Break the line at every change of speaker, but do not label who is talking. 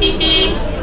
Beep beep.